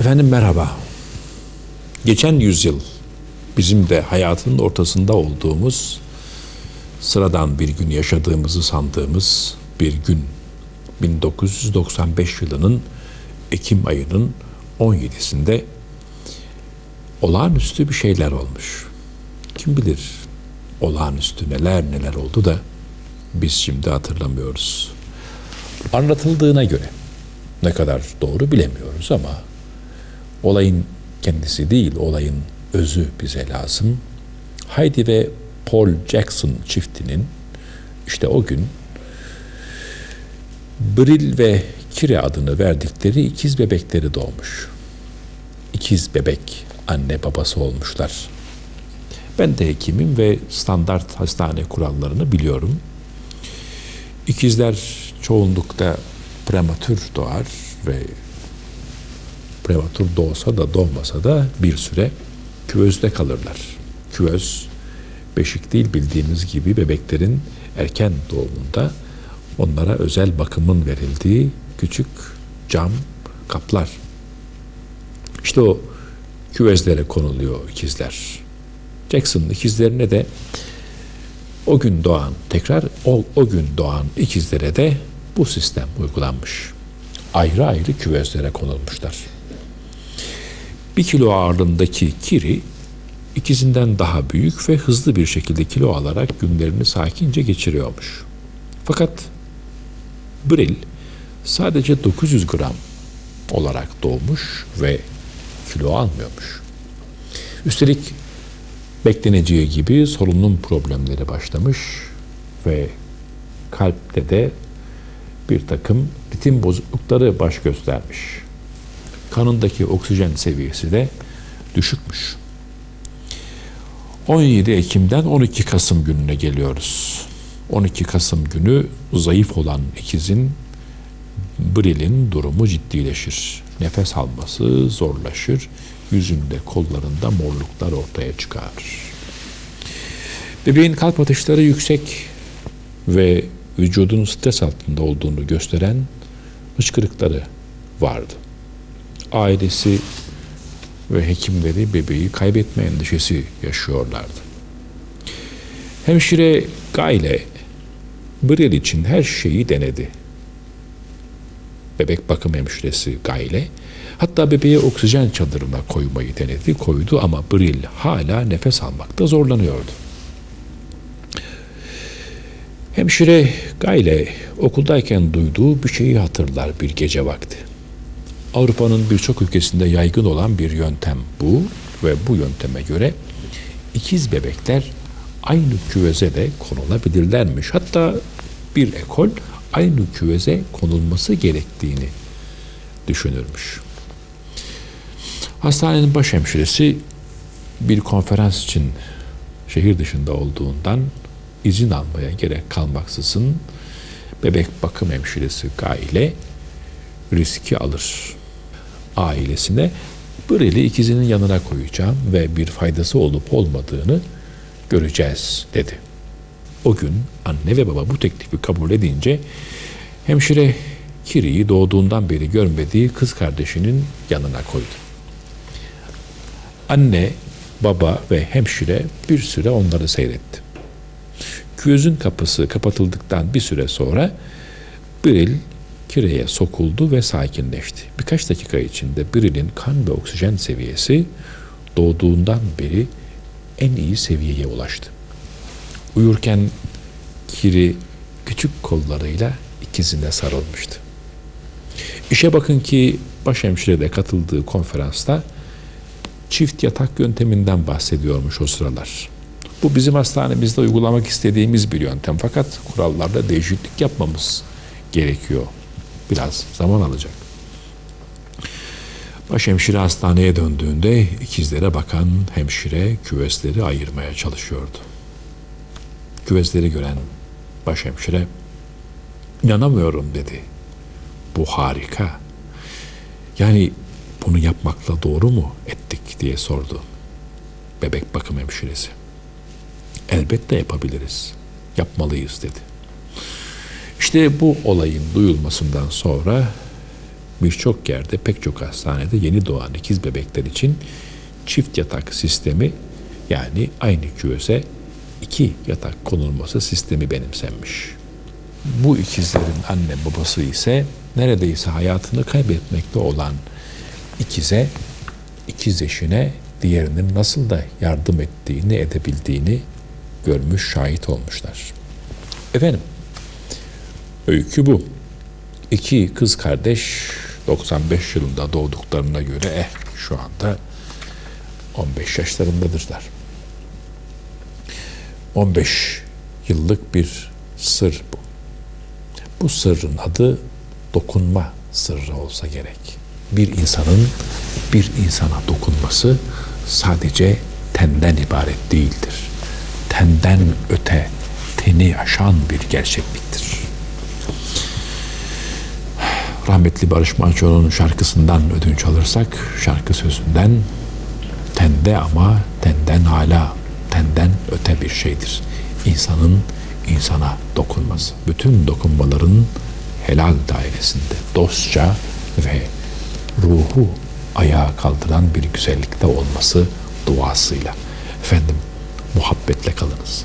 Efendim merhaba. Geçen yüzyıl bizim de hayatın ortasında olduğumuz sıradan bir gün yaşadığımızı sandığımız bir gün 1995 yılının Ekim ayının 17'sinde olağanüstü bir şeyler olmuş. Kim bilir olağanüstü neler neler oldu da biz şimdi hatırlamıyoruz. Anlatıldığına göre ne kadar doğru bilemiyoruz ama olayın kendisi değil, olayın özü bize lazım. Heidi ve Paul Jackson çiftinin işte o gün Bril ve Kire adını verdikleri ikiz bebekleri doğmuş. İkiz bebek anne babası olmuşlar. Ben de hekimim ve standart hastane kurallarını biliyorum. İkizler çoğunlukta prematür doğar ve prematür doğsa da doğmasa da bir süre küvezde kalırlar. Küvez beşik değil bildiğiniz gibi bebeklerin erken doğumunda onlara özel bakımın verildiği küçük cam kaplar. İşte o küvezlere konuluyor ikizler. Jackson'ın ikizlerine de o gün doğan tekrar o, o gün doğan ikizlere de bu sistem uygulanmış. Ayrı ayrı küvezlere konulmuşlar. Bir kilo ağırlığındaki Kiri ikizinden daha büyük ve hızlı bir şekilde kilo alarak günlerini sakince geçiriyormuş. Fakat Bril sadece 900 gram olarak doğmuş ve kilo almıyormuş. Üstelik bekleneceği gibi solunum problemleri başlamış ve kalpte de bir takım ritim bozuklukları baş göstermiş. Kanındaki oksijen seviyesi de düşükmüş. 17 Ekim'den 12 Kasım gününe geliyoruz. 12 Kasım günü zayıf olan ikizin Bril'in durumu ciddileşir. Nefes alması zorlaşır. Yüzünde, kollarında morluklar ortaya çıkar. Bebeğin kalp atışları yüksek ve vücudun stres altında olduğunu gösteren hıçkırıkları vardı. Ailesi ve hekimleri bebeği kaybetme endişesi yaşıyorlardı. Hemşire Gayle Bril için her şeyi denedi. Bebek bakım hemşiresi Gayle hatta bebeği oksijen çadırına koymayı denedi, koydu ama Bril hala nefes almakta zorlanıyordu. Hemşire Gayle okuldayken duyduğu bir şeyi hatırlar bir gece vakti. Avrupa'nın birçok ülkesinde yaygın olan bir yöntem bu ve bu yönteme göre ikiz bebekler aynı küveze de konulabilirlermiş. Hatta bir ekol aynı küveze konulması gerektiğini düşünürmüş. Hastanenin baş hemşiresi bir konferans için şehir dışında olduğundan izin almaya gerek kalmaksızın bebek bakım hemşiresi Gayle riski alır. Ailesine Bril'i ikizinin yanına koyacağım ve bir faydası olup olmadığını göreceğiz dedi. O gün anne ve baba bu teklifi kabul edince hemşire Kiri'yi doğduğundan beri görmediği kız kardeşinin yanına koydu. Anne, baba ve hemşire bir süre onları seyretti. Küözün kapısı kapatıldıktan bir süre sonra Bril Kire'ye sokuldu ve sakinleşti. Birkaç dakika içinde Bril'in kan ve oksijen seviyesi doğduğundan beri en iyi seviyeye ulaştı. Uyurken Kiri küçük kollarıyla ikizine sarılmıştı. İşe bakın ki başhemşire de katıldığı konferansta çift yatak yönteminden bahsediyormuş o sıralar. Bu bizim hastanemizde uygulamak istediğimiz bir yöntem fakat kurallarda değişiklik yapmamız gerekiyor. Biraz zaman alacak. Başhemşire hastaneye döndüğünde ikizlere bakan hemşire küvezleri ayırmaya çalışıyordu. Küvezleri gören başhemşire inanamıyorum dedi. Bu harika. Yani bunu yapmakla doğru mu ettik diye sordu bebek bakım hemşiresi. Elbette yapabiliriz. Yapmalıyız dedi. İşte bu olayın duyulmasından sonra birçok yerde, pek çok hastanede yeni doğan ikiz bebekler için çift yatak sistemi yani aynı küvese iki yatak konulması sistemi benimsenmiş. Bu ikizlerin anne babası ise neredeyse hayatını kaybetmekte olan ikize, ikiz eşine diğerinin nasıl da yardım ettiğini, edebildiğini görmüş, şahit olmuşlar. Efendim, öykü bu. İki kız kardeş 95 yılında doğduklarına göre eh şu anda 15 yaşlarındadırlar. 15 yıllık bir sır bu. Bu sırrın adı dokunma sırrı olsa gerek. Bir insanın bir insana dokunması sadece tenden ibaret değildir. Tenden öte, teni aşan bir gerçekliktir. Rahmetli Barış Manço'nun şarkısından ödünç alırsak, şarkı sözünden tende ama tenden hala, tenden öte bir şeydir. İnsanın insana dokunması. Bütün dokunmaların helal dairesinde dostça ve ruhu ayağa kaldıran bir güzellikte olması duasıyla. Efendim muhabbetle kalınız.